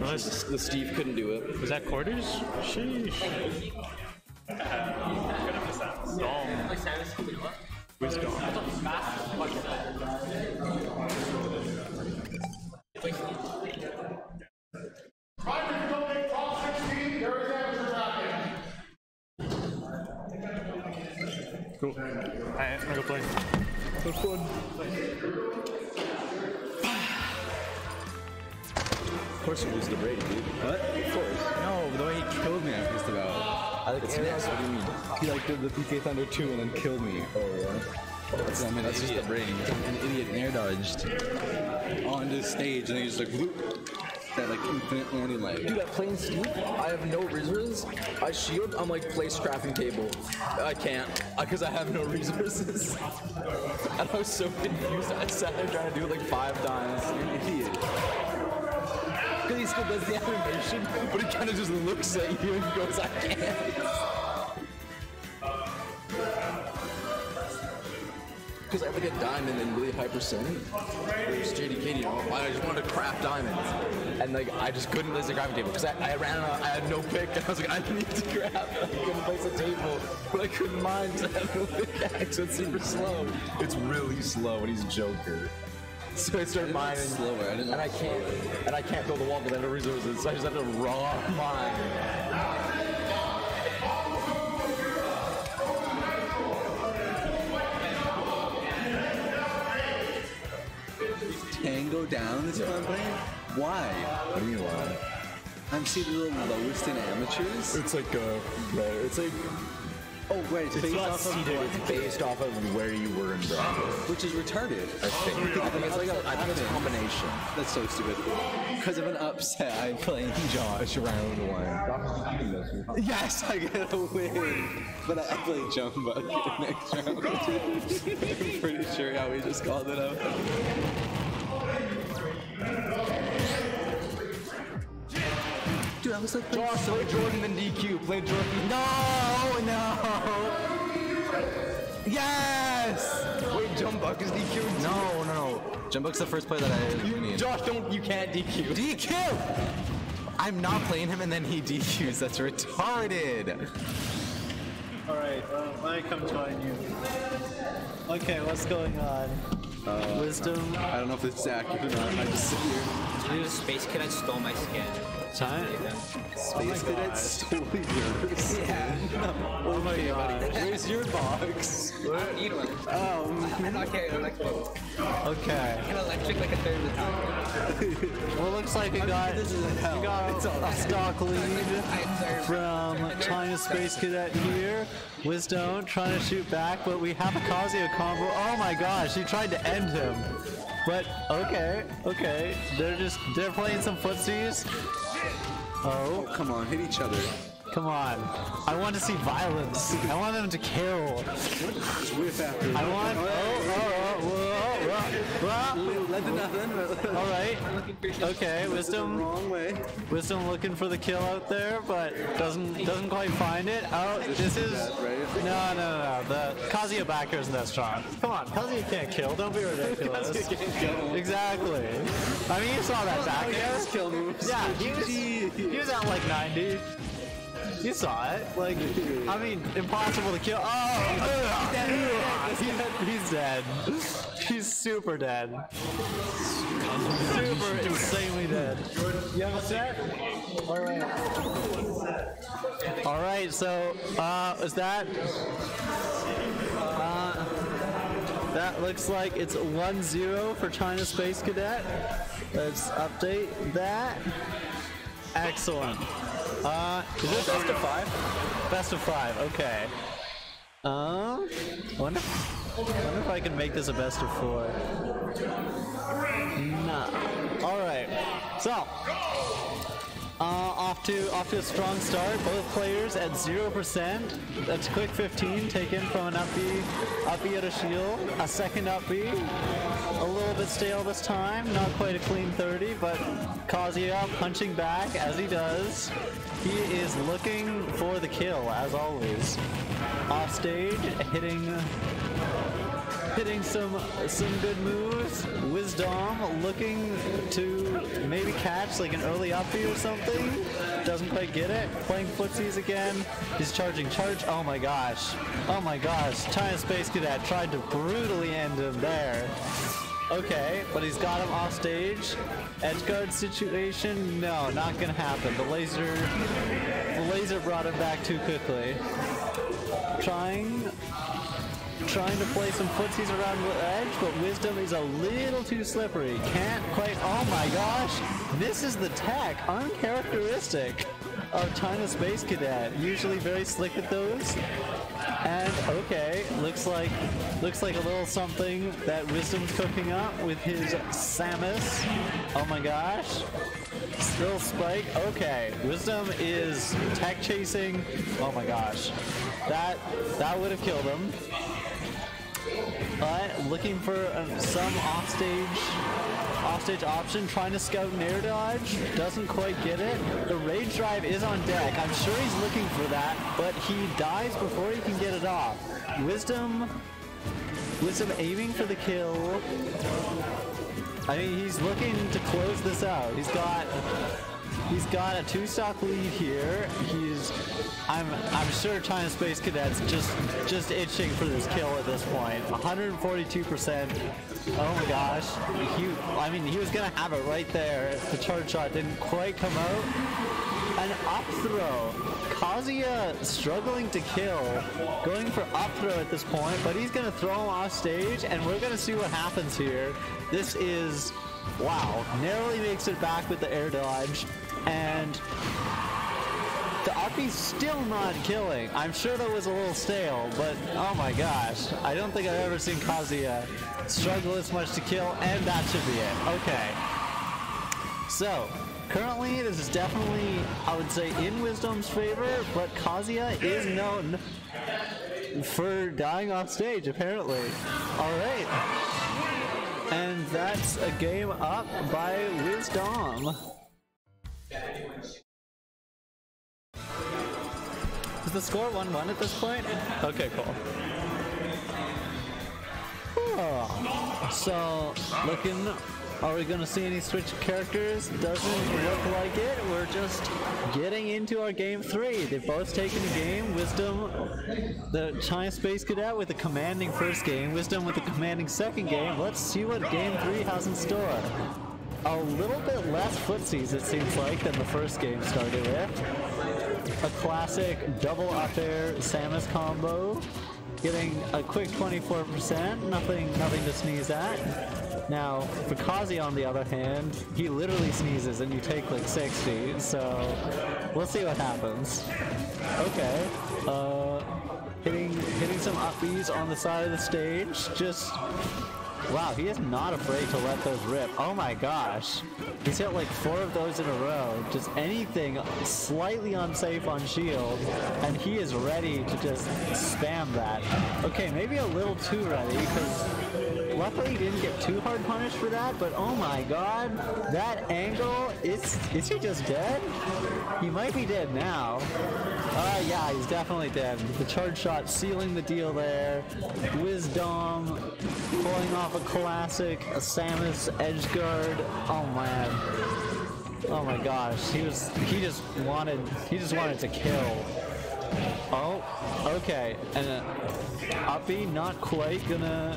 I'm sure the, the Steve couldn't do it. Was that quarters? Sheesh. Wisdom. Cool. Alright, I'm gonna go play. Have fun. Course you lose to Brady, dude. What? Of course. No, the way he killed me, I'm pissed about. I think it's next. What do you mean? He like did the PK Thunder 2 and then killed me. Oh, yeah. That's, I mean, that's just the brain. An idiot air dodged. Onto stage and then he's like, whoop. That like infinite landing leg. Dude, at playing Steve, I have no resources. I shield, I'm like, place crafting table. I can't, because I have no resources. and I was so confused. I sat there trying to do it like five times. You're an idiot. He still does the animation, but he kind of just looks at you and goes, I can't. Because I have like a diamond and really high percent. It's JDK, you know. I just wanted to craft diamonds. And like, I just couldn't place a crafting table because I, I ran out, I had no pick. And I was like, I need to craft. I couldn't place a table. But I couldn't mine because I had no pickaxe. It's super slow. It's really slow and he's a Joker. So I started mining slower. I didn't and I can't, and I can't build a wall because I have no resources. So I just have to raw mine. Tango down is what I'm playing? Why? What do you mean why? I'm seated the lowest in amateurs. It's like uh, it's like Oh, right. It's, based off of seated, it's based off of where you were in Broncos. which is retarded. I think. I think it's like a, I think it's a combination. That's so stupid. Because of an upset, I'm playing Josh round one. Yes, I get a win. But I, I play Jump Bucket next round. I'm pretty sure how we just called it out. Dude, I was like, Josh, play Jordan then DQ. Play Jordan. no, no. Yes. Wait, jump buck is DQ. No, no, no. Jumbuck's the first player that I You, Josh, don't. You can't DQ. DQ! I'm not playing him and then he DQs. That's retarded. Alright, well, uh, I come join you. Okay, what's going on? Uh, Wisdom? I don't know if it's accurate or not. I just sit here. Dude, a space cadet stole my skin. Time? Space Cadet oh stole yours. yeah. Oh my god. Where's your box? I don't need one. Oh, I'm not carrying an electric. okay. An electric like a third of the time. Well, looks like we got, we got a stock lead from China Space Cadet here. Wisdom trying to shoot back, but we have a Kazuya combo. Oh my gosh, he tried to end him. But okay, okay. They're just they're playing some footsies. Oh, oh Come on, hit each other. come on. I want to see violence. I want them to kill. After. I want. Oh, oh, oh, whoa, whoa, whoa. Nothing. All right. Okay, wisdom. Wrong way. Wisdom looking for the kill out there, but doesn't doesn't quite find it. Oh, this is no, no, no, no. The Kazuya back air isn't that strong. Come on, Kazuya can't kill. Don't be ridiculous. Exactly. I mean, you saw that back air. Kill moves. Yeah, he was, he was at like 90. You saw it. Like, I mean, impossible to kill. Oh, he's, he's dead. He's super dead. Super insanely dead. You have a set? All right. All right. So, uh, is that? Uh, that looks like it's 1-0 for China Space Cadet. Let's update that. Excellent. Uh, is this best of five? Best of five. Okay. Um, wonder, wonder if I can make this a best of four. Nah. All right. So, uh, off to off to a strong start. Both players at zero percent. That's a quick 15 taken from an uppy, uppy at a shield. A second uppy. A little bit stale this time. Not quite a clean 30, but Kazuya punching back as he does. He is looking for the kill as always. Off stage, hitting hitting some some good moves. Wisdom looking to maybe catch like an early uppy or something. Doesn't quite get it. Playing footsies again. He's charging charge. Oh my gosh. Oh my gosh. China Space Cadet tried to brutally end him there. Okay, but he's got him off stage. Edge guard situation, no, not gonna happen. The laser, the laser brought him back too quickly. Trying, trying to play some footsies around the edge, but Wisdom is a little too slippery. Can't quite, oh my gosh, this is the tech, uncharacteristic of China Space Cadet. Usually very slick with those. And okay, looks like looks like a little something that Wisdom's cooking up with his Samus. Oh my gosh. Still Spike. Okay, Wisdom is tech chasing. Oh my gosh. That that would have killed him. But looking for uh, some offstage offstage option, trying to scout air dodge, doesn't quite get it. The rage drive is on deck. I'm sure he's looking for that, but he dies before he can get it off. Wisdom, Wisdom aiming for the kill. I mean, he's looking to close this out. He's got He's got a two-stock lead here. He's, I'm, I'm sure China Space Cadet's just, just itching for this kill at this point. 142%. Oh my gosh. He, I mean, he was gonna have it right there the charge shot didn't quite come out. An up throw. Kazuya struggling to kill, going for up throw at this point, but he's gonna throw him off stage, and we're gonna see what happens here. This is Wow, narrowly makes it back with the air dodge, and the RP's still not killing. I'm sure that was a little stale, but oh my gosh, I don't think I've ever seen Kazuya struggle this much to kill, and that should be it. Okay. So, currently this is definitely, I would say, in Wisdom's favor, but Kazuya is known for dying off stage, apparently. Alright. And that's a game up by Wisdom. Is the score 1-1 at this point? Okay, cool. Oh. So, looking, are we gonna see any switch characters? Doesn't look like it. We're just getting into our game three. They've both taken a game. Wisdom, the China Space Cadet with a commanding first game. Wisdom with a commanding second game. Let's see what game three has in store. A little bit less footsies, it seems like, than the first game started with. A classic double up air Samus combo getting a quick 24%, nothing nothing to sneeze at. Now, for Kazi on the other hand, he literally sneezes and you take like 60, so we'll see what happens. Okay, uh, hitting, hitting some upbeats on the side of the stage, just Wow, he is not afraid to let those rip. Oh my gosh. He's hit like four of those in a row. Just anything slightly unsafe on shield, and he is ready to just spam that. Okay, maybe a little too ready, because luckily he didn't get too hard punished for that, but oh my god, that angle, is, is he just dead? He might be dead now. Uh, yeah, he's definitely dead. The charge shot sealing the deal there. Wisdom pulling off a classic a Samus edge guard. Oh man. Oh my gosh. He was he just wanted he just wanted to kill. Oh, okay. And uh, Uppy not quite gonna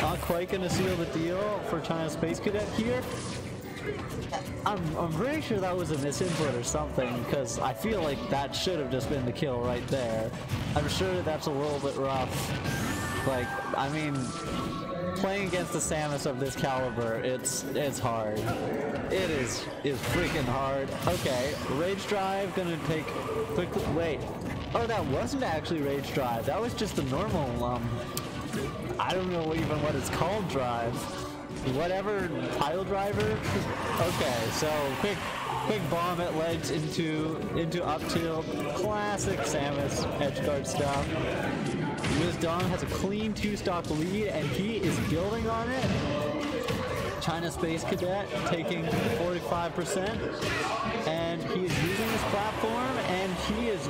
not quite gonna seal the deal for China Space Cadet here. I'm, I'm pretty sure that was a misinput or something, because I feel like that should have just been the kill right there. I'm sure that's a little bit rough. Like, I mean, playing against the Samus of this caliber, it's it's hard. It is is freaking hard. Okay, Rage Drive gonna take quick. Wait, oh that wasn't actually Rage Drive. That was just the normal. Um, I don't know even what it's called. Drive whatever pile driver. okay, so quick quick bomb it legs into into up tilt. Classic Samus edge guard stuff. Wisdom has a clean two stock lead and he is building on it. China Space Cadet taking 45%. And he is using his platform and he is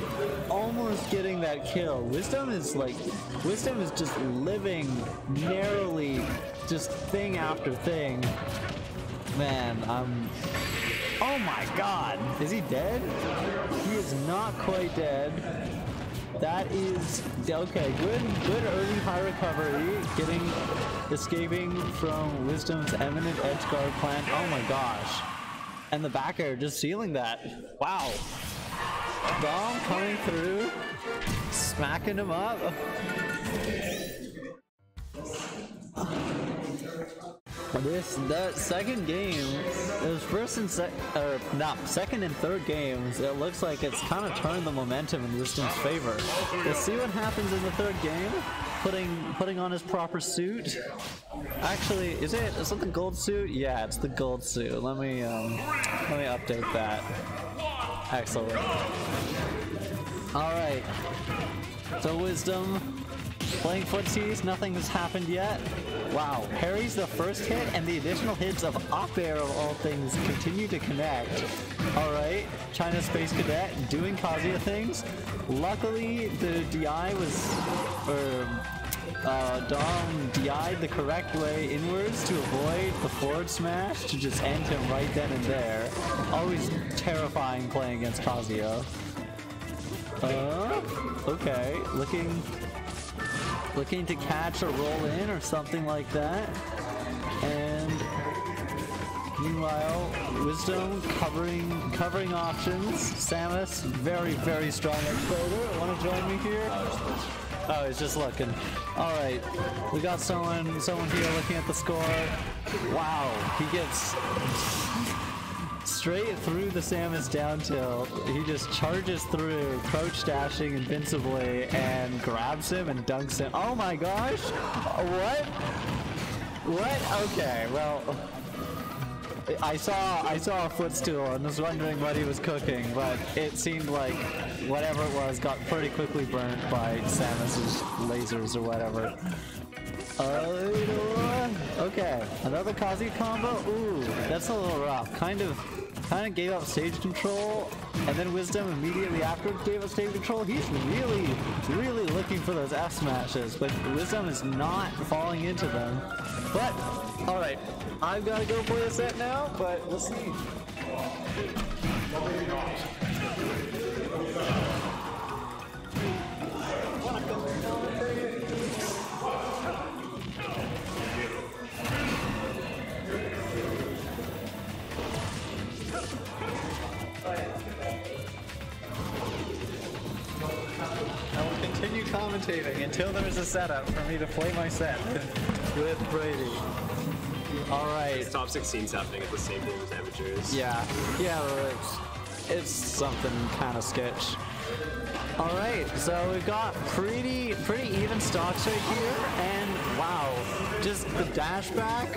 almost getting that kill. Wisdom is like, Wisdom is just living narrowly, just thing after thing. Man, I'm. Oh my god! Is he dead? He is not quite dead. That is okay. Good, good early high recovery. Getting, escaping from Wisdom's eminent edge guard plant. Oh my gosh! And the back air just sealing that. Wow. Dom coming through, smacking him up. This the second game, it was first and sec, or not second and third games. It looks like it's kind of turned the momentum in this Wisdom's favor. Let's see what happens in the third game. Putting putting on his proper suit. Actually, is it is it the gold suit? Yeah, it's the gold suit. Let me um let me update that. Excellent. All right. So wisdom Playing footsies, nothing has happened yet. Wow, parries the first hit and the additional hits of up air of all things continue to connect. Alright, China Space Cadet doing Kazuya things. Luckily, the DI was, or uh, Dom DI'd the correct way inwards to avoid the forward smash to just end him right then and there. Always terrifying playing against Kazuya. Uh, okay, looking looking to catch or roll in or something like that. And meanwhile, Wisdom covering covering options. Samus, very, very strong exploder. Want to join me here? Oh, he's just looking. All right, we got someone, someone here looking at the score. Wow, he gets straight through the Samus down tilt. He just charges through, crouch dashing invincibly, and grabs him and dunks him. Oh my gosh! What? What? Okay, well. I saw I saw a footstool and was wondering what he was cooking, but it seemed like whatever it was got pretty quickly burnt by Samus's lasers or whatever. Okay, another Kazi combo. Ooh, that's a little rough. Kind of, kind of gave up stage control, and then Wisdom immediately after gave up stage control. He's really, really looking for those F smashes, but Wisdom is not falling into them. But all right, I've got to go play a set now. But we'll see. I will continue commentating until there is a setup for me to play my set with Brady. All right. Top 16's happening at the same time as amateurs. Yeah, yeah, it's, it's something kind of sketch. All right, so we've got pretty pretty even stocks right here, and just the dash back,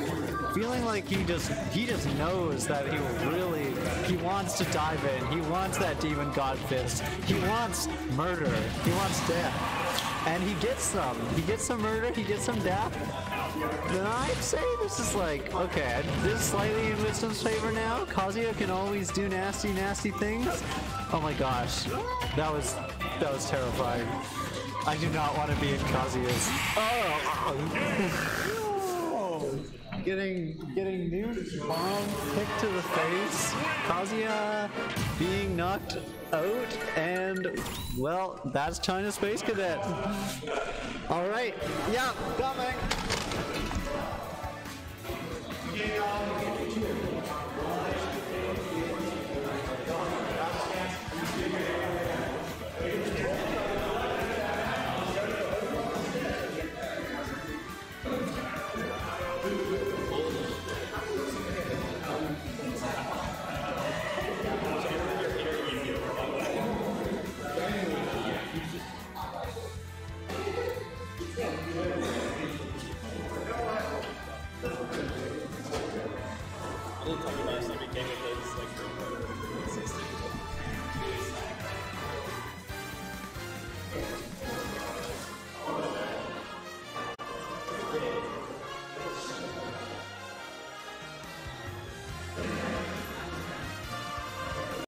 feeling like he just he just knows that he really he wants to dive in, he wants that demon god fist, he wants murder, he wants death, and he gets some, he gets some murder, he gets some death, then I'd say this is like, okay, this is slightly in Wisdom's favor now. Kazuya can always do nasty, nasty things. Oh my gosh, that was, that was terrifying. I do not want to be in Kazuya's. Oh! Getting, getting new bomb kicked to the face. Kazuya being knocked out, and well, that's China Space Cadet. All right, yeah, coming.